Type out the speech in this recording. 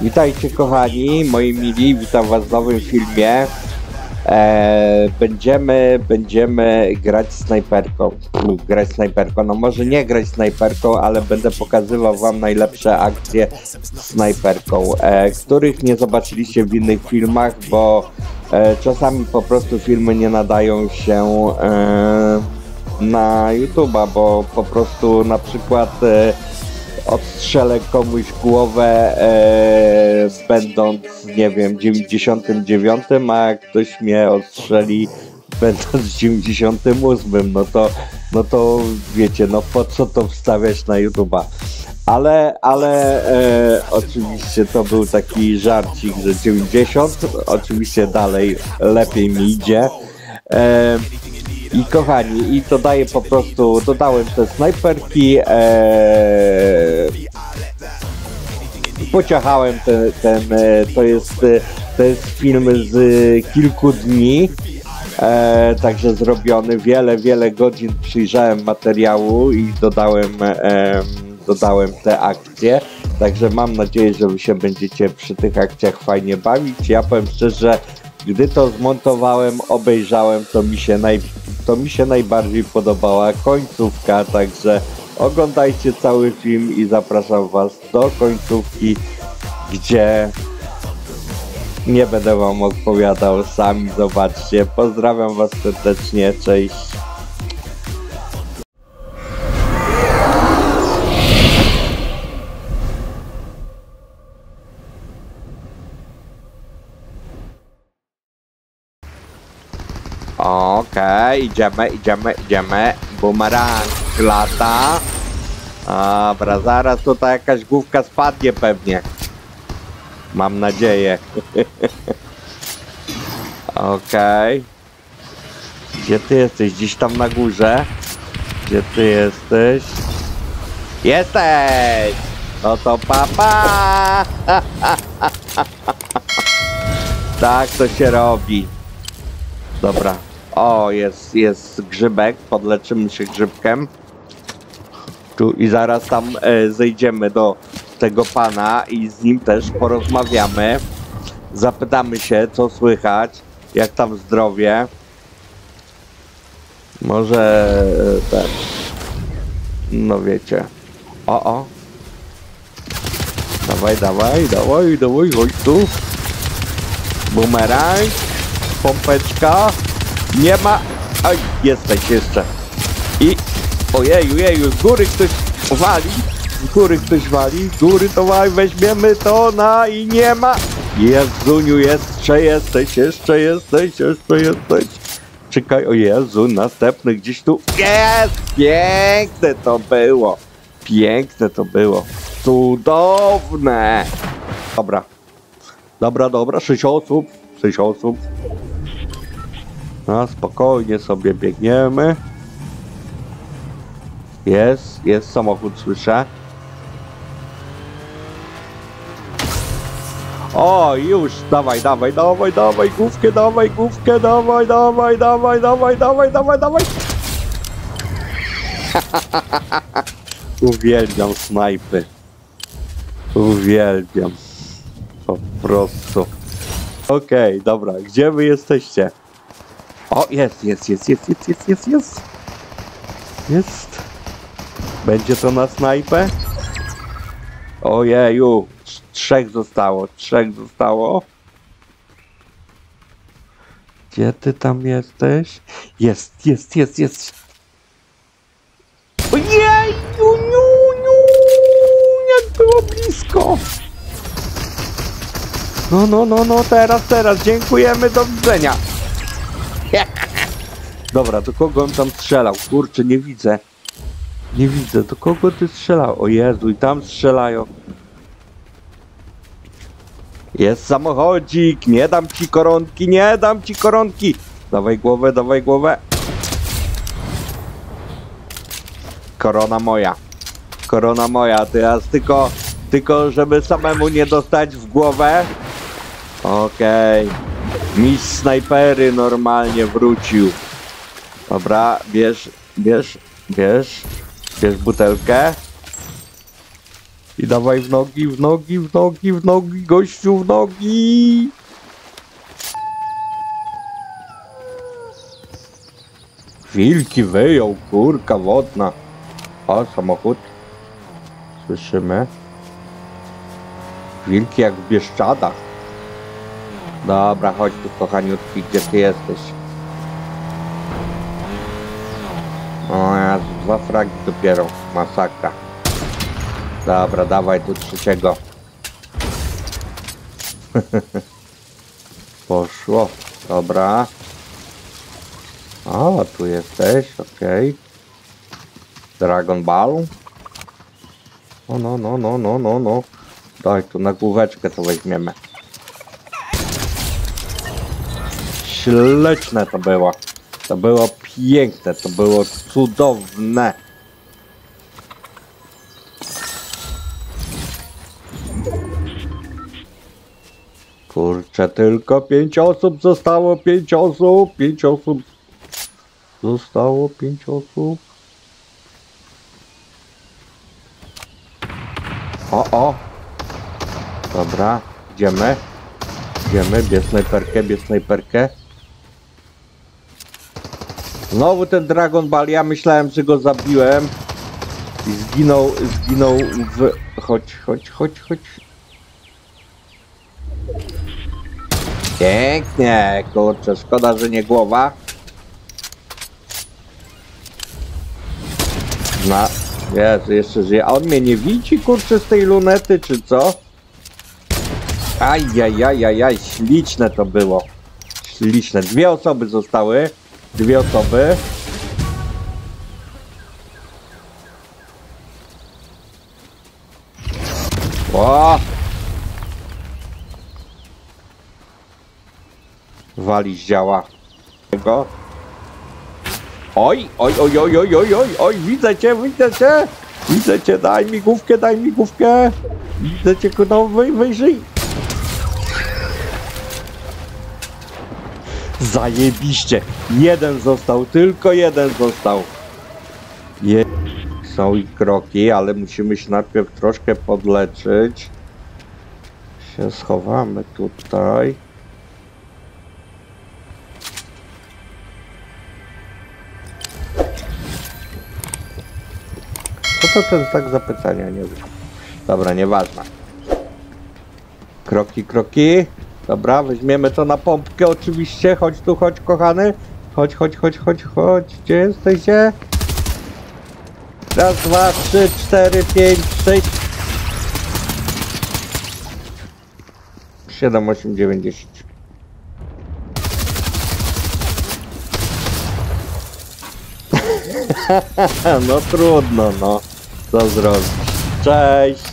Witajcie kochani, moi mili, witam was w nowym filmie. Eee, będziemy, będziemy grać snajperką. Uf, grać snajperką, no może nie grać snajperką, ale będę pokazywał wam najlepsze akcje snajperką, e, których nie zobaczyliście w innych filmach, bo e, czasami po prostu filmy nie nadają się e, na YouTube'a, bo po prostu na przykład e, odstrzelę komuś głowę e, będąc, nie wiem, 99, a ktoś mnie odstrzeli będąc 98, no to, no to wiecie, no po co to wstawiać na YouTube'a. Ale, ale e, oczywiście to był taki żarcik, że 90, oczywiście dalej lepiej mi idzie. E, i kochani, i to daje po prostu, dodałem te snajperki, ee, pociachałem ten, ten e, to jest, e, to jest film z kilku dni, e, także zrobiony, wiele, wiele godzin przyjrzałem materiału i dodałem, e, dodałem te akcje, także mam nadzieję, że wy się będziecie przy tych akcjach fajnie bawić. Ja powiem szczerze, gdy to zmontowałem, obejrzałem, to mi się, naj, to mi się najbardziej podobała końcówka, także oglądajcie cały film i zapraszam Was do końcówki, gdzie nie będę Wam opowiadał, sami zobaczcie. Pozdrawiam Was serdecznie, cześć. Okej, idziemy, idziemy, idziemy. Bumerang lata. Dobra, zaraz tutaj jakaś główka spadnie pewnie. Mam nadzieję. Okej. Gdzie ty jesteś? Gdzieś tam na górze. Gdzie ty jesteś? Jesteś! No to papa! tak to się robi. Dobra. O, jest, jest grzybek, podleczymy się grzybkiem. Tu i zaraz tam e, zejdziemy do tego pana i z nim też porozmawiamy. Zapytamy się, co słychać, jak tam zdrowie. Może e, ten. No wiecie. O, o. Dawaj, dawaj, dawaj, dawaj, chodź tu. Bumerang. Pompeczka. Nie ma. Oj, jesteś jeszcze. I. Ojeju, jeju, z góry ktoś wali. Z góry ktoś wali. Z góry to wali, weźmiemy to na i nie ma. Jezuniu, jeszcze jesteś, jeszcze jesteś, jeszcze jesteś. Czekaj, o Jezu, następny gdzieś tu. Jest! Piękne to było. Piękne to było. Cudowne. Dobra. Dobra, dobra, sześć osób. Sześć osób. No, spokojnie sobie biegniemy. Jest, jest samochód, słyszę. O, już, dawaj, dawaj, dawaj, dawaj, główkę, dawaj, główkę, dawaj, dawaj, dawaj, dawaj, dawaj, dawaj, dawaj. Uwielbiam snajpy. Uwielbiam. Po prostu. Okej, dobra, gdzie wy jesteście? O, jest, jest, jest, jest, jest, jest, jest, jest. Jest. Będzie to na snajpę? Ojeju, trz- trzech zostało, trzech zostało. Gdzie ty tam jesteś? Jest, jest, jest, jest. Ojeju, niu, niu, jak było blisko. No, no, no, no, teraz, teraz, dziękujemy, do widzenia. Dobra, do kogo on tam strzelał? Kurczę, nie widzę. Nie widzę, do kogo ty strzelał? O Jezu, i tam strzelają. Jest samochodzik, nie dam ci koronki, nie dam ci koronki. Dawaj głowę, dawaj głowę. Korona moja. Korona moja, teraz tylko, tylko żeby samemu nie dostać w głowę. Okej. Mistrz snajpery normalnie wrócił. Dobra, bierz, bierz, bierz. Bierz butelkę. I dawaj w nogi, w nogi, w nogi, w nogi, gościu, w nogi! Wilki wyjął, kurka wodna. O, samochód. Słyszymy. Wilki jak w Bieszczadach. Dobra, chodź tu kochaniutki, gdzie ty jesteś? O ja dwa fragi dopiero, masakra. Dobra, dawaj tu trzeciego. Poszło, dobra. O, tu jesteś, okej. Dragon Ball. O, no, no, no, no, no, no. Daj, tu na główeczkę to weźmiemy. Śleczne to było. To było piękne, to było cudowne. Kurczę, tylko pięć osób zostało, pięć osób, pięć osób. Zostało pięć osób. O, o. Dobra, idziemy. Idziemy, bierz snajperkę, bierz snajperkę. Znowu ten Dragon Ball, ja myślałem, że go zabiłem. I zginął, zginął w... Chodź, chodź, chodź, chodź. Pięknie, kurczę, szkoda, że nie głowa. Na, Jezu, jeszcze żyje. A on mnie nie widzi, kurczę, z tej lunety, czy co? Ajajajajaj, śliczne to było. Śliczne. Dwie osoby zostały. Dwie osoby. O! Walić działa. Tego. Oj, oj, oj, oj, oj, oj, oj, oj, widzę cię, widzę cię. Widzę cię, daj mi główkę, daj mi główkę. Widzę cię, no, wy. Zajebiście. Jeden został, tylko jeden został. Je... Są i kroki, ale musimy się najpierw troszkę podleczyć. Się schowamy tutaj. Co to ten znak zapytania? Nie wiem. Dobra, nieważne. Kroki, kroki. Dobra, weźmiemy to na pompkę oczywiście. Chodź tu, chodź kochany. Chodź, chodź, chodź, chodź, chodź. Gdzie jesteście? Raz, dwa, trzy, cztery, pięć, sześć. Siedem, osiem, dziewięć, dziesięć. no trudno, no. Co zrobić? Cześć!